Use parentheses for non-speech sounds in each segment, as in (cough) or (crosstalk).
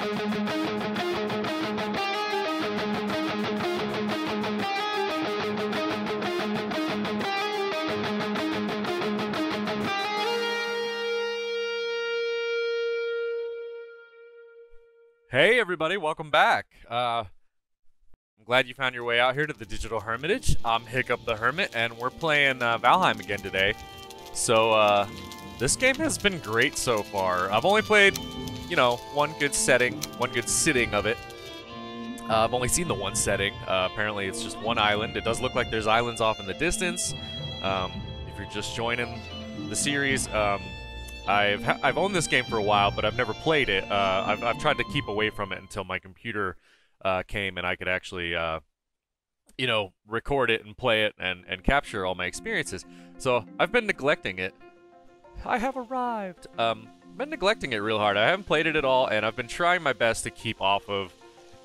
Hey everybody, welcome back. Uh, I'm glad you found your way out here to the Digital Hermitage. I'm Hiccup the Hermit, and we're playing uh, Valheim again today. So, uh, this game has been great so far. I've only played, you know, one good setting, one good sitting of it. Uh, I've only seen the one setting. Uh, apparently, it's just one island. It does look like there's islands off in the distance. Um, if you're just joining the series, um, I've I've owned this game for a while, but I've never played it. Uh, I've I've tried to keep away from it until my computer uh, came and I could actually, uh, you know, record it and play it and and capture all my experiences. So I've been neglecting it. I have arrived. Um, been neglecting it real hard. I haven't played it at all, and I've been trying my best to keep off of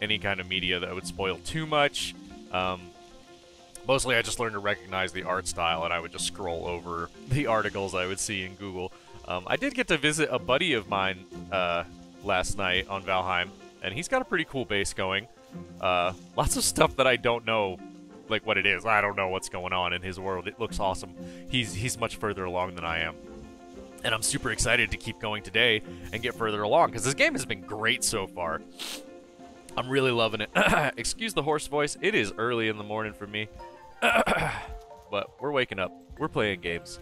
any kind of media that would spoil too much. Um, mostly, I just learned to recognize the art style, and I would just scroll over (laughs) the articles I would see in Google. Um, I did get to visit a buddy of mine uh, last night on Valheim, and he's got a pretty cool base going. Uh, lots of stuff that I don't know, like what it is. I don't know what's going on in his world. It looks awesome. He's he's much further along than I am, and I'm super excited to keep going today and get further along because this game has been great so far. I'm really loving it. (coughs) Excuse the hoarse voice. It is early in the morning for me, (coughs) but we're waking up. We're playing games.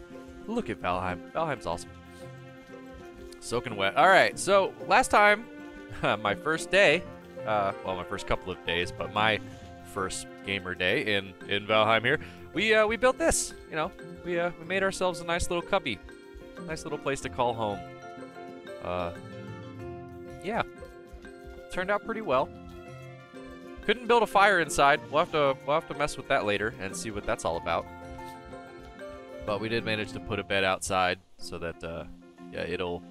Look at Valheim. Valheim's awesome. Soaking wet. All right, so last time, (laughs) my first day, uh, well, my first couple of days, but my first gamer day in in Valheim here, we uh, we built this. You know, we uh, we made ourselves a nice little cubby, nice little place to call home. Uh, yeah, turned out pretty well. Couldn't build a fire inside. We'll have to we'll have to mess with that later and see what that's all about. But we did manage to put a bed outside so that uh, yeah, it'll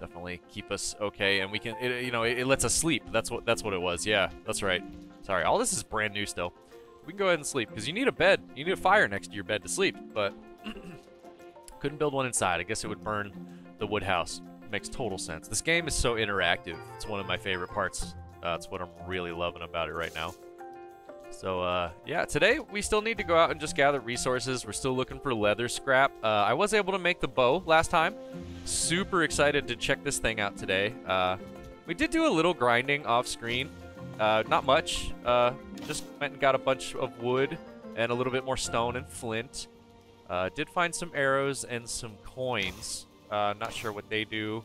definitely keep us okay, and we can, it, you know, it, it, lets us sleep. That's what that's what it was. Yeah, that's right. Sorry, all this is brand new still. We can go ahead and sleep because you need a bed. You need a fire next to your bed to sleep, but (clears throat) couldn't build one inside. I guess it would burn the wood house. Makes total sense. This game is so interactive. It's one of my favorite parts. Uh, that's what I'm really loving about it right now. So, uh, yeah, today we still need to go out and just gather resources. We're still looking for leather scrap. Uh, I was able to make the bow last time. Super excited to check this thing out today. Uh, we did do a little grinding off screen. Uh, not much. Uh, just went and got a bunch of wood and a little bit more stone and flint. Uh, did find some arrows and some coins. not sure what they do.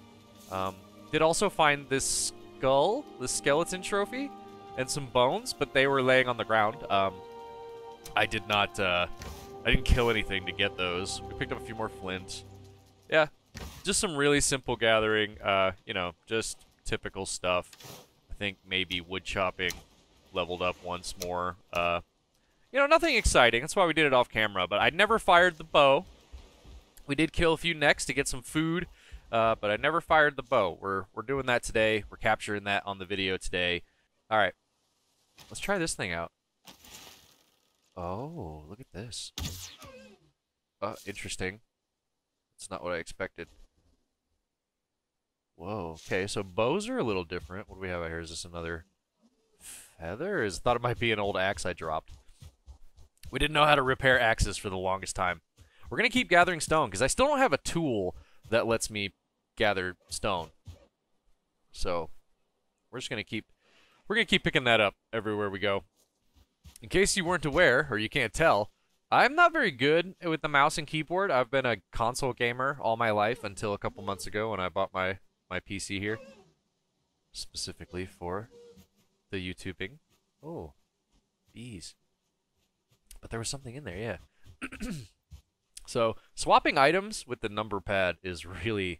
Um, did also find this skull, the skeleton trophy and some bones, but they were laying on the ground. Um, I did not, uh, I didn't kill anything to get those. We picked up a few more flint. Yeah, just some really simple gathering, uh, you know, just typical stuff. I think maybe wood chopping leveled up once more. Uh, you know, nothing exciting. That's why we did it off camera, but I never fired the bow. We did kill a few necks to get some food, uh, but I never fired the bow. We're, we're doing that today. We're capturing that on the video today. All right. Let's try this thing out. Oh, look at this. Uh, interesting. It's not what I expected. Whoa, okay, so bows are a little different. What do we have out here? Is this another feather? Is thought it might be an old axe I dropped. We didn't know how to repair axes for the longest time. We're going to keep gathering stone, because I still don't have a tool that lets me gather stone. So, we're just going to keep we're going to keep picking that up everywhere we go. In case you weren't aware, or you can't tell, I'm not very good with the mouse and keyboard. I've been a console gamer all my life until a couple months ago when I bought my, my PC here. Specifically for the YouTubing. Oh, bees. But there was something in there, yeah. (clears throat) so, swapping items with the number pad is really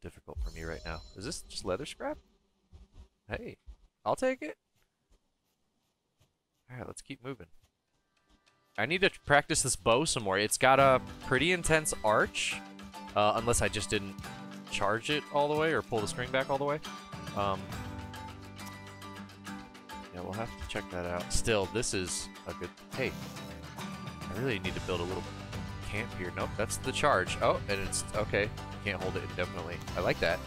difficult for me right now. Is this just leather scrap? Hey, I'll take it. Alright, let's keep moving. I need to practice this bow some more. It's got a pretty intense arch. Uh, unless I just didn't charge it all the way or pull the string back all the way. Um, yeah, we'll have to check that out. Still, this is a good... Hey, I really need to build a little camp here. Nope, that's the charge. Oh, and it's... Okay, can't hold it indefinitely. I like that.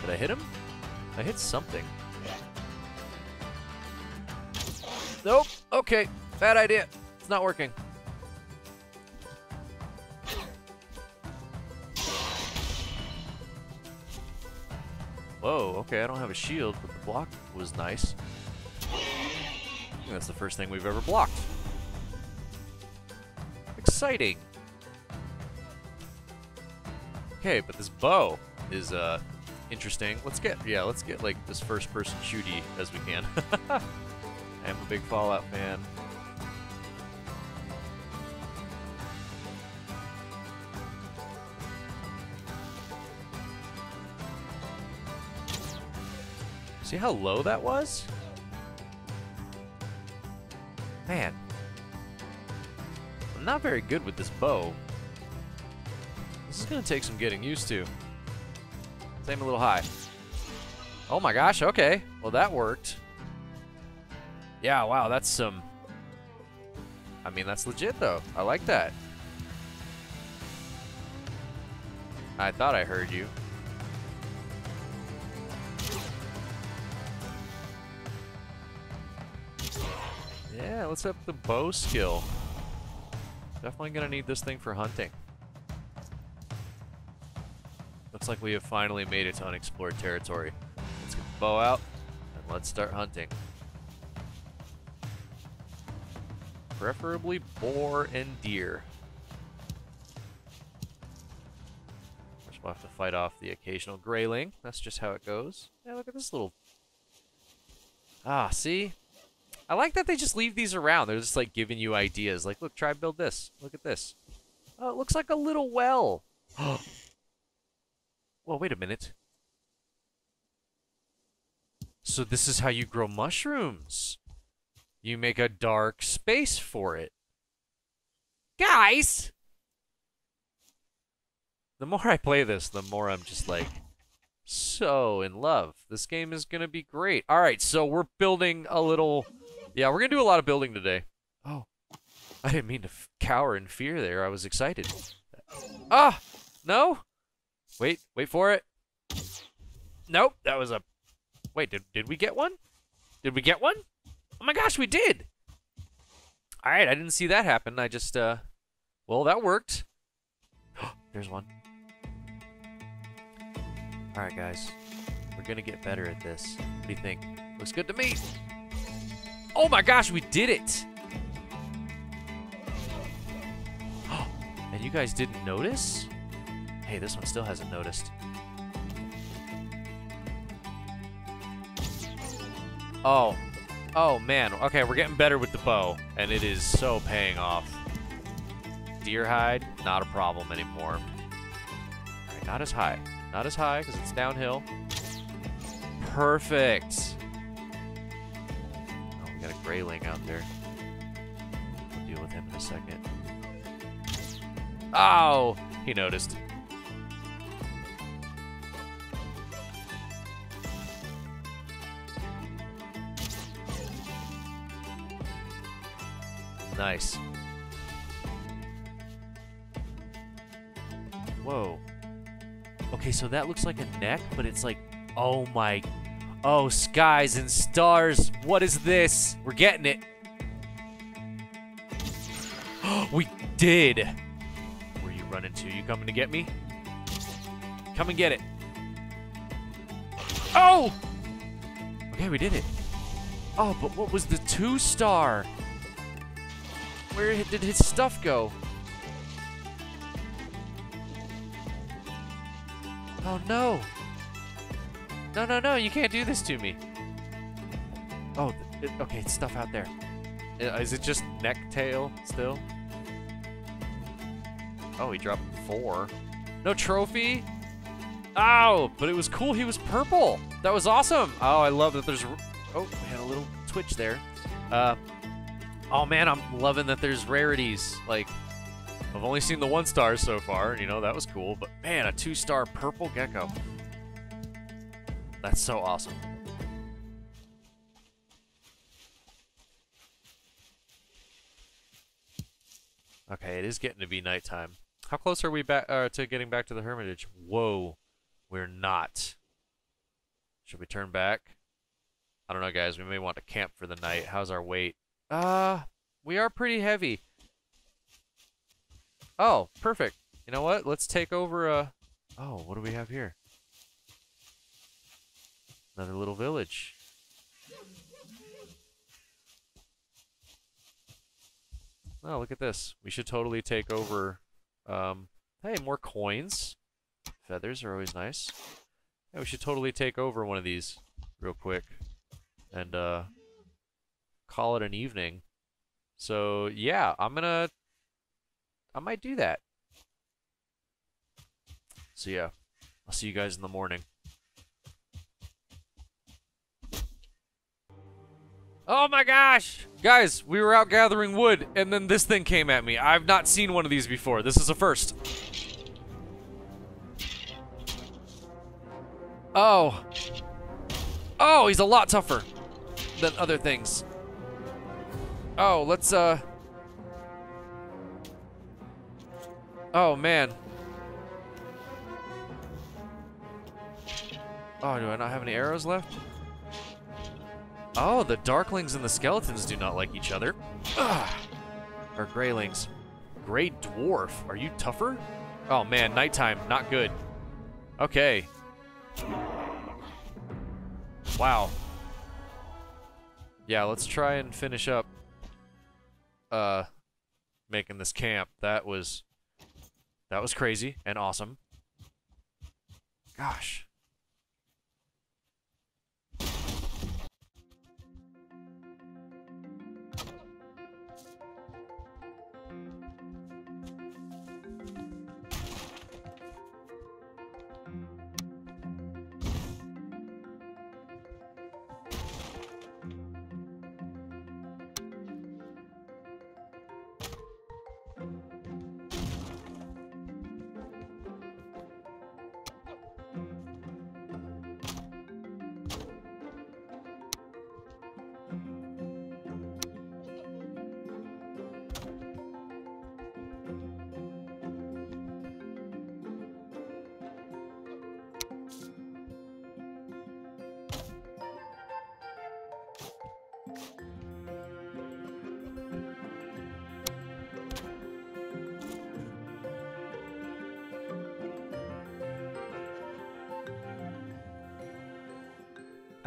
Did I hit him? I hit something. Nope. Okay. Bad idea. It's not working. Whoa, okay, I don't have a shield, but the block was nice. That's the first thing we've ever blocked. Exciting. Okay, but this bow is uh interesting. Let's get yeah, let's get like this first person shooty as we can. (laughs) I'm a big Fallout fan. See how low that was? Man. I'm not very good with this bow. This is going to take some getting used to. Aim a little high. Oh my gosh, okay. Well, that worked. Yeah, wow, that's some... I mean, that's legit, though. I like that. I thought I heard you. Let's up the bow skill. Definitely gonna need this thing for hunting. Looks like we have finally made it to unexplored territory. Let's get the bow out, and let's start hunting. Preferably boar and deer. First we'll have to fight off the occasional greyling. That's just how it goes. Yeah, look at this little... Ah, see? I like that they just leave these around. They're just like giving you ideas. Like, look, try build this. Look at this. Oh, it looks like a little well. (gasps) well, wait a minute. So this is how you grow mushrooms. You make a dark space for it. Guys! The more I play this, the more I'm just like so in love. This game is going to be great. All right, so we're building a little yeah, we're going to do a lot of building today. Oh. I didn't mean to cower in fear there. I was excited. Ah! No? Wait, wait for it. Nope, that was a... Wait, did, did we get one? Did we get one? Oh my gosh, we did! Alright, I didn't see that happen. I just, uh... Well, that worked. (gasps) There's one. Alright, guys. We're gonna get better at this. What do you think? Looks good to me. Oh my gosh, we did it! (gasps) and you guys didn't notice? Hey, this one still hasn't noticed. Oh. Oh, man. Okay, we're getting better with the bow, and it is so paying off. Deer hide, not a problem anymore. Alright, not as high. Not as high, because it's downhill. Perfect greyling out there. We'll deal with him in a second. Oh! He noticed. Nice. Whoa. Okay, so that looks like a neck, but it's like, oh my Oh, skies and stars. What is this? We're getting it. (gasps) we did. Where you running to? You coming to get me? Come and get it. Oh! Okay, we did it. Oh, but what was the two star? Where did his stuff go? Oh no. No, no, no, you can't do this to me. Oh, it, okay, it's stuff out there. Is it just neck tail still? Oh, he dropped four. No trophy? Oh, but it was cool. He was purple. That was awesome. Oh, I love that there's... Oh, we had a little twitch there. Uh, oh, man, I'm loving that there's rarities. Like, I've only seen the one star so far. You know, that was cool. But, man, a two-star purple gecko. That's so awesome. Okay, it is getting to be nighttime. How close are we back uh, to getting back to the Hermitage? Whoa, we're not. Should we turn back? I don't know, guys. We may want to camp for the night. How's our weight? Uh, we are pretty heavy. Oh, perfect. You know what? Let's take over a... Oh, what do we have here? Another little village. Oh, look at this. We should totally take over... Um, hey, more coins. Feathers are always nice. Yeah, we should totally take over one of these real quick. And, uh, call it an evening. So, yeah, I'm gonna... I might do that. So, yeah. I'll see you guys in the morning. Oh my gosh! Guys, we were out gathering wood, and then this thing came at me. I've not seen one of these before. This is a first. Oh. Oh, he's a lot tougher than other things. Oh, let's, uh... Oh, man. Oh, do I not have any arrows left? Oh, the Darklings and the Skeletons do not like each other. Ugh. Or Greylings. Grey Dwarf, are you tougher? Oh man, nighttime, not good. Okay. Wow. Yeah, let's try and finish up uh making this camp. That was that was crazy and awesome. Gosh.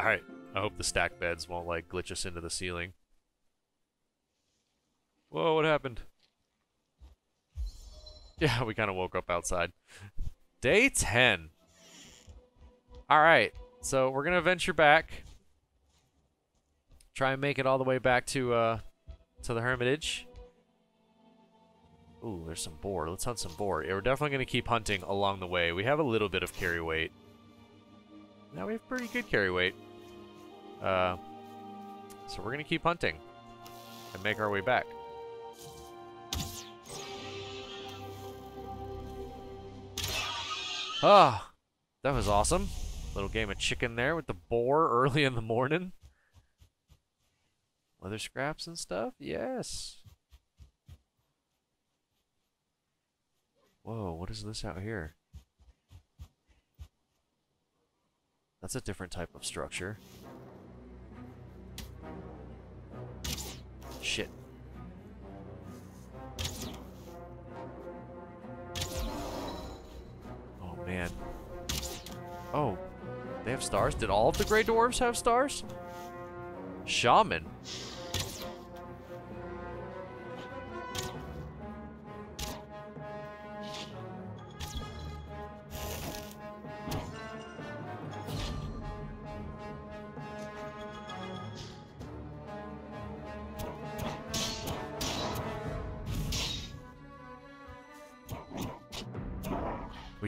Alright, I hope the stack beds won't, like, glitch us into the ceiling. Whoa, what happened? Yeah, we kind of woke up outside. Day 10. Alright, so we're going to venture back. Try and make it all the way back to, uh, to the Hermitage. Ooh, there's some boar. Let's hunt some boar. Yeah, we're definitely going to keep hunting along the way. We have a little bit of carry weight. Now we have pretty good carry weight. Uh, so we're going to keep hunting and make our way back. Ah, that was awesome. Little game of chicken there with the boar (laughs) early in the morning. Leather scraps and stuff? Yes. Whoa, what is this out here? That's a different type of structure. Shit. Oh, man. Oh, they have stars? Did all of the Grey Dwarves have stars? Shaman.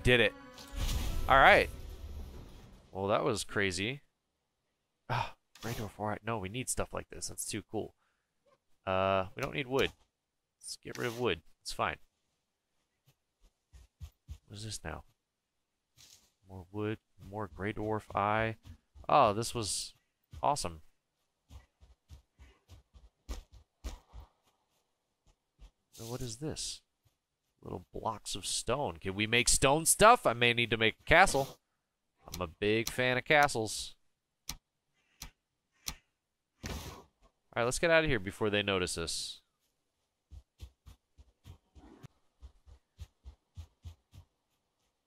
Did it. All right. Well, that was crazy. Ah, Radar 4. No, we need stuff like this. That's too cool. Uh, we don't need wood. Let's get rid of wood. It's fine. What is this now? More wood, more Grey Dwarf Eye. Oh, this was awesome. So what is this? Little blocks of stone. Can we make stone stuff? I may need to make a castle. I'm a big fan of castles. Alright, let's get out of here before they notice us.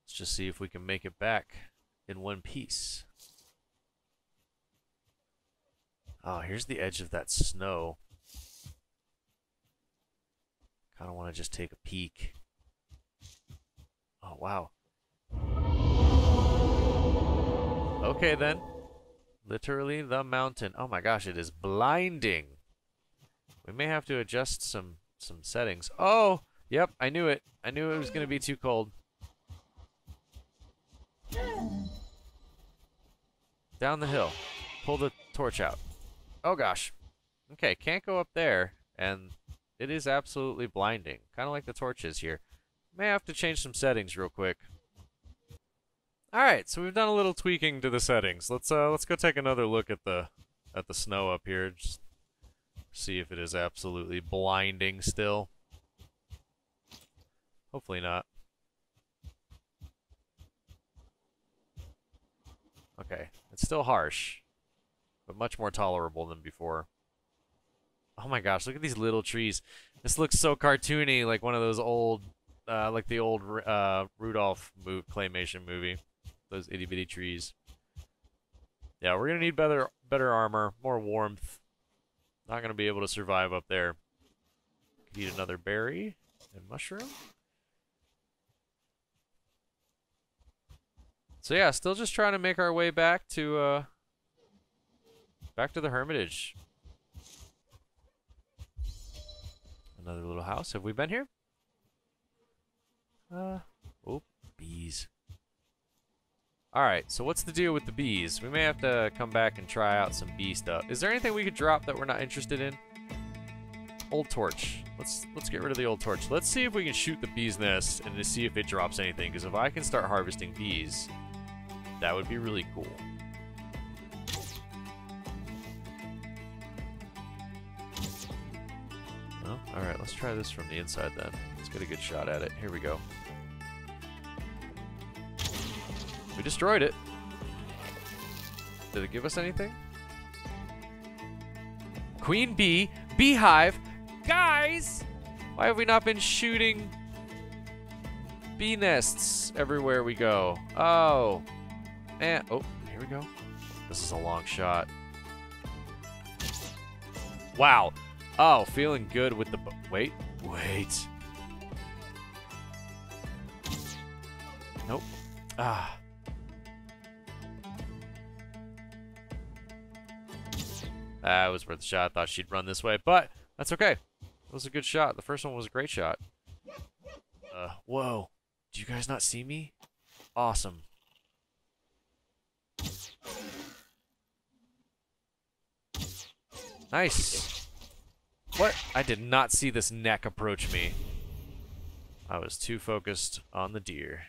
Let's just see if we can make it back in one piece. Oh, here's the edge of that snow. Kind of want to just take a peek. Oh, wow. Okay, then. Literally the mountain. Oh my gosh, it is blinding. We may have to adjust some some settings. Oh, yep, I knew it. I knew it was going to be too cold. Down the hill. Pull the torch out. Oh gosh. Okay, can't go up there, and it is absolutely blinding. Kind of like the torches here. May have to change some settings real quick. Alright, so we've done a little tweaking to the settings. Let's uh let's go take another look at the at the snow up here. Just see if it is absolutely blinding still. Hopefully not. Okay, it's still harsh, but much more tolerable than before. Oh my gosh, look at these little trees. This looks so cartoony, like one of those old, uh, like the old uh, Rudolph move, claymation movie. Those itty bitty trees. Yeah, we're gonna need better, better armor, more warmth. Not gonna be able to survive up there. Eat another berry and mushroom. So yeah, still just trying to make our way back to uh back to the hermitage. Another little house. Have we been here? Uh oh, bees. Alright, so what's the deal with the bees? We may have to come back and try out some bee stuff. Is there anything we could drop that we're not interested in? Old torch. Let's let's get rid of the old torch. Let's see if we can shoot the bee's nest and see if it drops anything. Because if I can start harvesting bees, that would be really cool. Alright, let's try this from the inside then. Let's get a good shot at it. Here we go. We destroyed it. Did it give us anything? Queen bee, beehive. Guys! Why have we not been shooting bee nests everywhere we go? Oh, and, oh, here we go. This is a long shot. Wow. Oh, feeling good with the... Wait, wait. Ah. That was worth a shot. I thought she'd run this way, but that's okay. It was a good shot. The first one was a great shot. Uh, whoa. Do you guys not see me? Awesome. Nice. What? I did not see this neck approach me. I was too focused on the deer.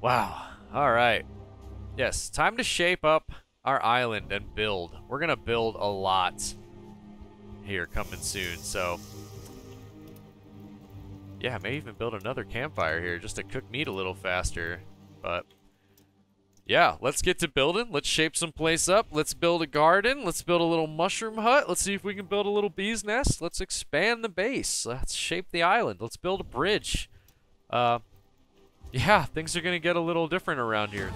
Wow. All right. Yes, time to shape up our island and build. We're going to build a lot here coming soon, so... Yeah, I may even build another campfire here just to cook meat a little faster, but yeah, let's get to building. Let's shape some place up. Let's build a garden. Let's build a little mushroom hut. Let's see if we can build a little bee's nest. Let's expand the base. Let's shape the island. Let's build a bridge. Uh, yeah, things are going to get a little different around here.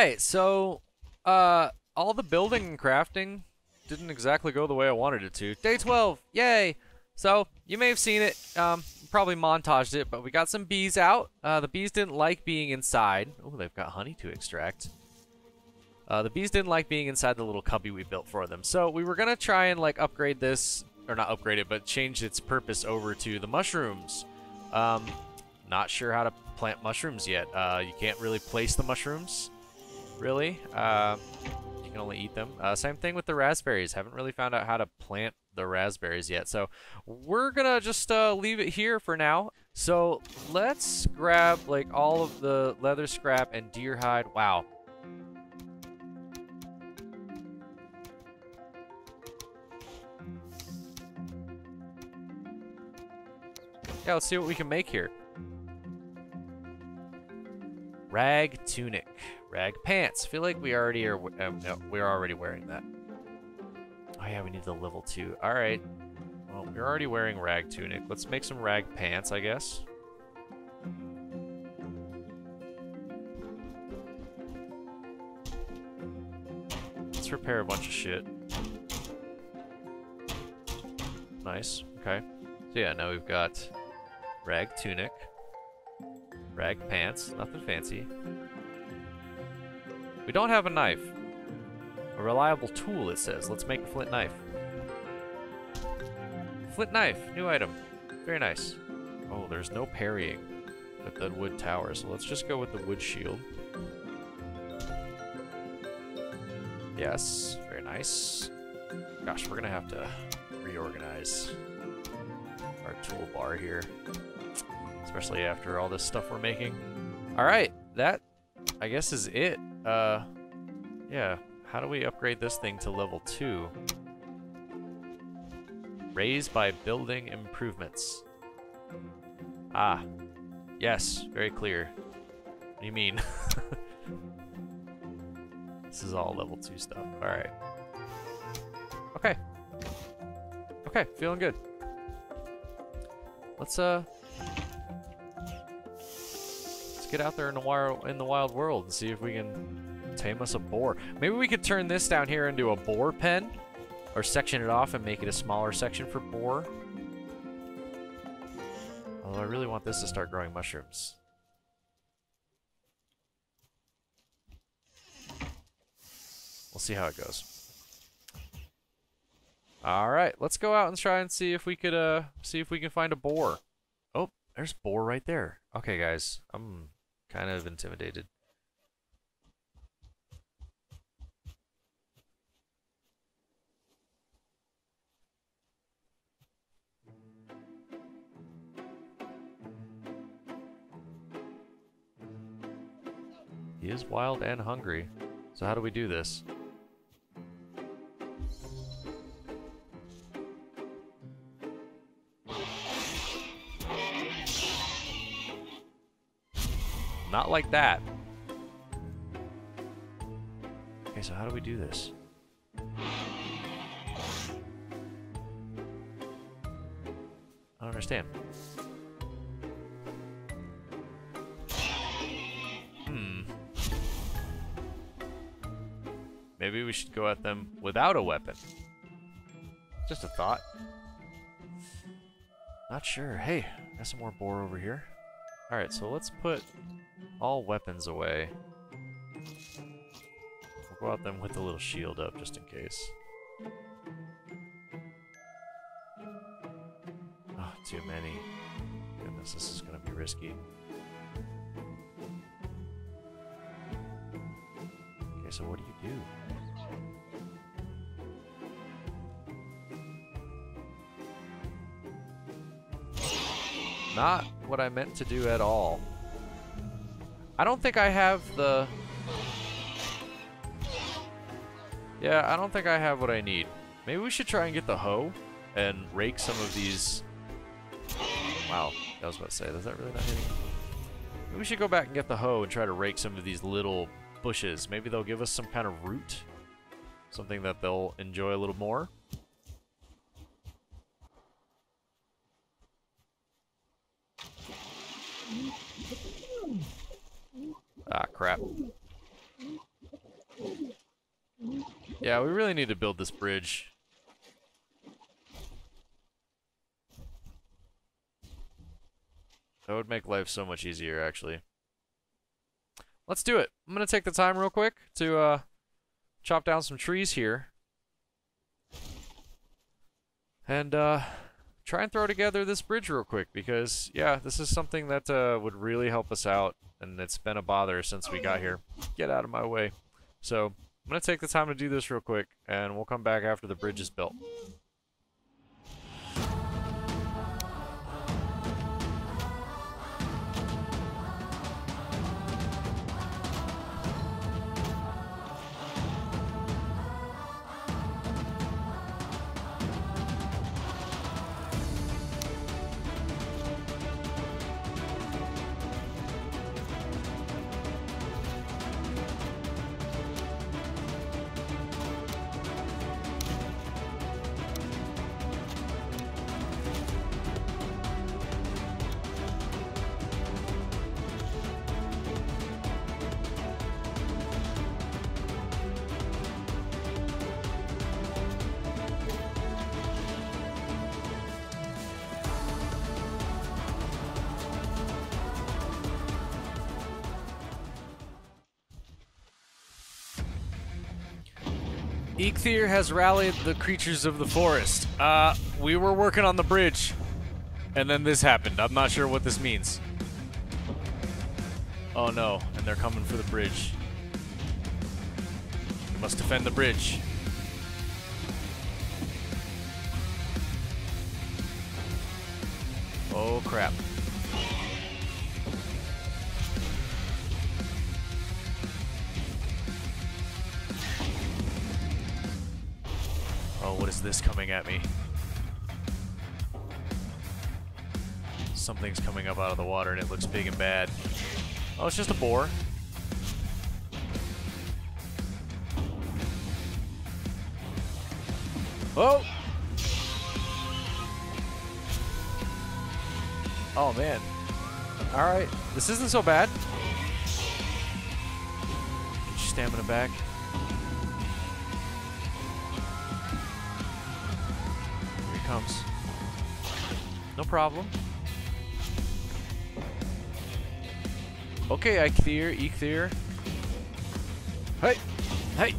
Right, so uh, all the building and crafting didn't exactly go the way I wanted it to. Day 12, yay! So you may have seen it, um, probably montaged it, but we got some bees out. Uh, the bees didn't like being inside. Oh, they've got honey to extract. Uh, the bees didn't like being inside the little cubby we built for them. So we were gonna try and like upgrade this, or not upgrade it, but change its purpose over to the mushrooms. Um, not sure how to plant mushrooms yet. Uh, you can't really place the mushrooms, really. Uh, you can only eat them. Uh, same thing with the raspberries. Haven't really found out how to plant the raspberries yet. So we're gonna just uh, leave it here for now. So let's grab like all of the leather scrap and deer hide. Wow. Yeah, let's see what we can make here. Rag tunic. Rag pants. feel like we already are. Um, no, we're already wearing that. Oh yeah, we need the level two. All right. Well, we're already wearing rag tunic. Let's make some rag pants, I guess. Let's repair a bunch of shit. Nice. Okay. So yeah, now we've got rag tunic. Rag pants, nothing fancy. We don't have a knife. A reliable tool, it says. Let's make a flint knife. Flint knife, new item. Very nice. Oh, there's no parrying with the wood tower, so let's just go with the wood shield. Yes, very nice. Gosh, we're gonna have to reorganize our toolbar here especially after all this stuff we're making. All right, that I guess is it. Uh, yeah, how do we upgrade this thing to level two? Raise by building improvements. Ah, yes, very clear. What do you mean? (laughs) this is all level two stuff. All right. Okay. Okay, feeling good. Let's uh get out there in the wild in the wild world and see if we can tame us a boar. Maybe we could turn this down here into a boar pen, or section it off and make it a smaller section for boar. Although I really want this to start growing mushrooms. We'll see how it goes. All right, let's go out and try and see if we could uh see if we can find a boar. Oh, there's boar right there. Okay, guys, I'm kind of intimidated. He is wild and hungry. So how do we do this? Not like that. Okay, so how do we do this? I don't understand. Hmm. Maybe we should go at them without a weapon. Just a thought. Not sure. Hey, got some more boar over here. Alright, so let's put all weapons away. We'll go out them with the little shield up just in case. Oh, too many. Goodness, this is gonna be risky. Okay, so what do you do? Not what I meant to do at all. I don't think I have the... Yeah, I don't think I have what I need. Maybe we should try and get the hoe and rake some of these... Wow, I was about to say, does that really not hitting? Maybe we should go back and get the hoe and try to rake some of these little bushes. Maybe they'll give us some kind of root. Something that they'll enjoy a little more. Ah, crap. Yeah, we really need to build this bridge. That would make life so much easier, actually. Let's do it. I'm going to take the time real quick to uh, chop down some trees here. And, uh try and throw together this bridge real quick because, yeah, this is something that uh, would really help us out. And it's been a bother since we got here. Get out of my way. So I'm going to take the time to do this real quick and we'll come back after the bridge is built. Eikthyr has rallied the creatures of the forest. Uh, we were working on the bridge, and then this happened. I'm not sure what this means. Oh no, and they're coming for the bridge. We must defend the bridge. Oh crap. Is this coming at me? Something's coming up out of the water and it looks big and bad. Oh, it's just a boar. Oh! Oh, man. Alright, this isn't so bad. Get your stamina back. Problem. Okay, Eikthyr, Eikthyr. Hey! Hey!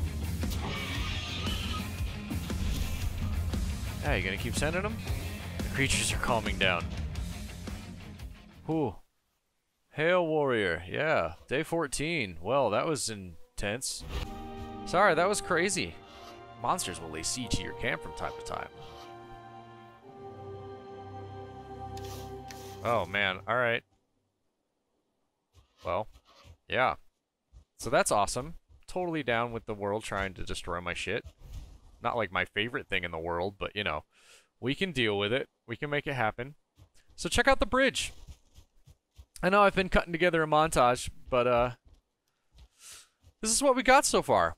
Yeah, you gonna keep sending them? The creatures are calming down. Whew. Hail Warrior, yeah. Day 14. Well, that was intense. Sorry, that was crazy. Monsters will lay siege to your camp from time to time. Oh, man. Alright. Well, yeah. So that's awesome. Totally down with the world trying to destroy my shit. Not like my favorite thing in the world, but you know, we can deal with it. We can make it happen. So check out the bridge. I know I've been cutting together a montage, but uh this is what we got so far.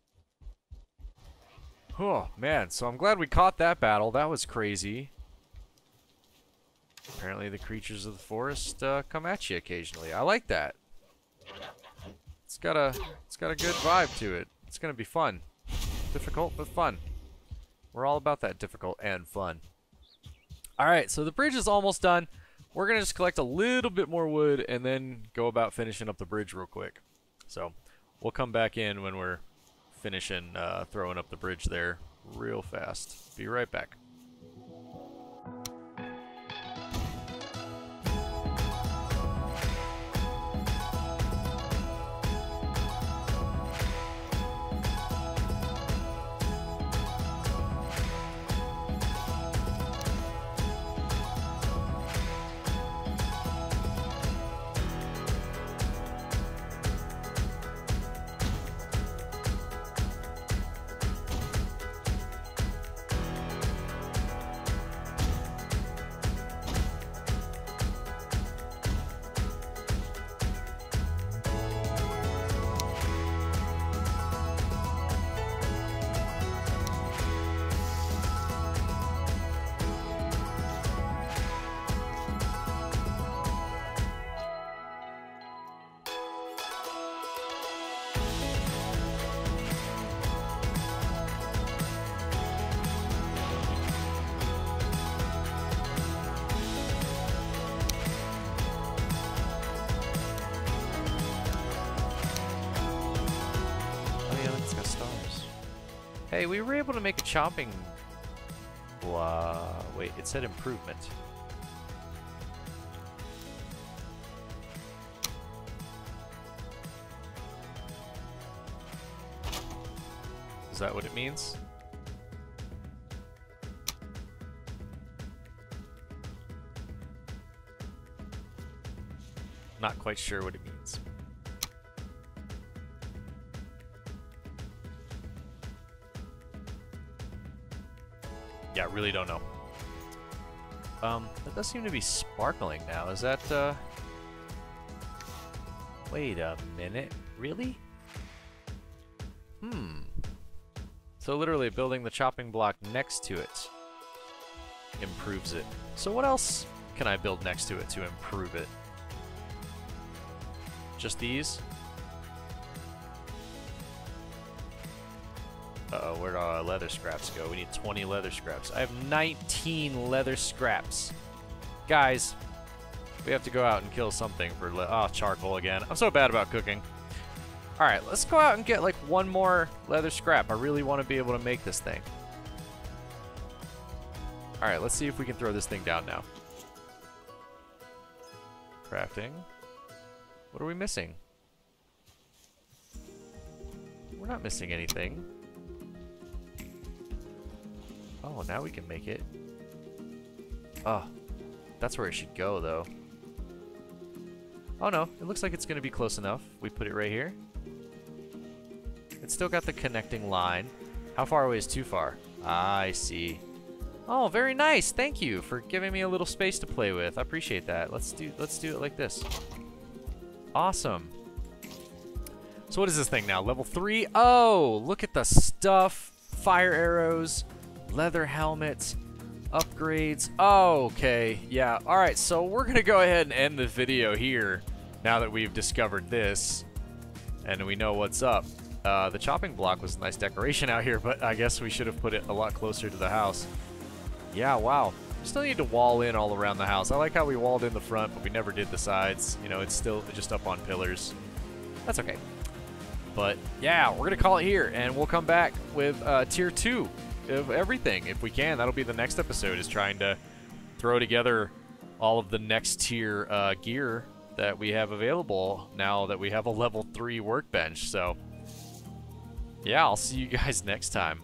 Oh, man, so I'm glad we caught that battle. That was crazy. Apparently the creatures of the forest uh, come at you occasionally. I like that. It's got a it's got a good vibe to it. It's gonna be fun. Difficult but fun. We're all about that difficult and fun. Alright, so the bridge is almost done. We're gonna just collect a little bit more wood and then go about finishing up the bridge real quick. So we'll come back in when we're finishing uh, throwing up the bridge there real fast. Be right back. Hey, we were able to make a chopping... Blah... Wait, it said improvement. Is that what it means? Not quite sure what it really don't know. Um, that does seem to be sparkling now. Is that, uh... Wait a minute. Really? Hmm. So literally building the chopping block next to it improves it. So what else can I build next to it to improve it? Just these? Uh-oh, where'd our leather scraps go? We need 20 leather scraps. I have 19 leather scraps. Guys, we have to go out and kill something for... oh, charcoal again. I'm so bad about cooking. Alright, let's go out and get like one more leather scrap. I really want to be able to make this thing. Alright, let's see if we can throw this thing down now. Crafting. What are we missing? We're not missing anything. Oh, now we can make it. Oh, that's where it should go, though. Oh no, it looks like it's going to be close enough. We put it right here. It's still got the connecting line. How far away is too far? Ah, I see. Oh, very nice. Thank you for giving me a little space to play with. I appreciate that. Let's do let's do it like this. Awesome. So what is this thing now? Level 3? Oh, look at the stuff. Fire arrows, leather helmets, upgrades. Okay. Yeah. All right, so we're going to go ahead and end the video here now that we've discovered this and we know what's up. Uh, the chopping block was a nice decoration out here, but I guess we should have put it a lot closer to the house. Yeah, wow. Still need to wall in all around the house. I like how we walled in the front, but we never did the sides. You know, it's still just up on pillars. That's okay. But yeah, we're going to call it here, and we'll come back with uh, tier 2 of everything if we can. That'll be the next episode, is trying to throw together all of the next tier uh, gear that we have available now that we have a level 3 workbench. So yeah, I'll see you guys (laughs) next time.